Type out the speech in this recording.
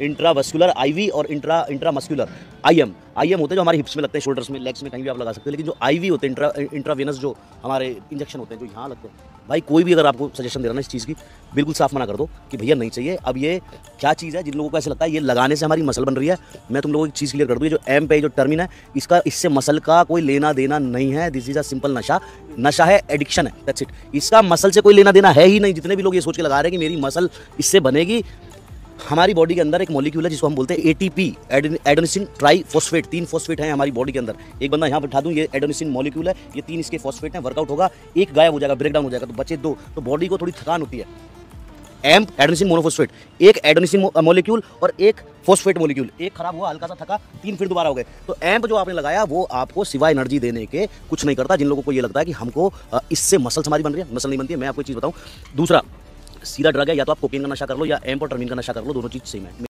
Intravascular IV और intra intramuscular IM IM होते हैं जो हमारे हिप्स में लगते हैं शोल्डर्स में लेग्स में, कहीं भी आप लगा सकते हो, लेकिन जो आईवी होते हैं इंट्रा इंट्रावेनस जो हमारे इंजेक्शन होते हैं, जो यहाँ लगते हैं। भाई, कोई भी अगर आपको सजेशन दे रहा ना इस चीज़ की, बिल्कुल साफ़ मना कर दो कि भैया, नहीं चाहिए। अब ये क्या चीज़ है, जिन लोगों को ऐसा लगता है, ये लगाने से हमारी मसल बन रही है। मैं तुम लोगों को एक चीज़ क्लियर कर दूँ जो एम पे जो टर्मिन है इसका इससे मसल का कोई लेना देना नहीं है। दिस इज़ अ सिंपल नशा। नशा है एडिक्शन है दैट्स इट इसका मसल से कोई लेना देना है ही नहीं। जितने भी लोग ये सोच के लगा रहे हैं कि मेरी मसल इससे बनेगी हमारी बॉडी के अंदर एक मॉलिक्यूल है जिसको हम बोलते हैं एटीपी एडोनिसिन ट्राई फॉस्फेट तीन फॉस्फेट है हमारी बॉडी के अंदर। एक बंदा यहाँ बैठा दूँ, ये एडोनिसिन मॉलिक्यूल है, ये तीन इसके फॉस्फेट हैं वर्कआउट होगा, एक गायब हो जाएगा ब्रेकडाउन हो जाएगा तो बचे दो। तो बॉडी को थोड़ी थकान होती है। एम्प एडोनिसिन मोनोफॉस्फेट एक एडोनिसिन मॉलिक्यूल और एक फॉस्फेट मॉलिक्यूल एक खराब हुआ, हल्का सा थका, तीन फिर दोबारा हो गए। तो एम्प जो आपने लगाया, वो आपको सिवाय एनर्जी देने के कुछ नहीं करता। जिन लोगों को ये लगता है कि हमको इससे मसल्स हमारी बन रही है मसल नहीं बनती है, मैं आपको चीज़ बताऊँ। दूसरा सीधा ड्रग है, या तो आप कोकेन का नशा कर लो या एम और टर्मिन का नशा कर लो, दोनों चीज़ सेम है।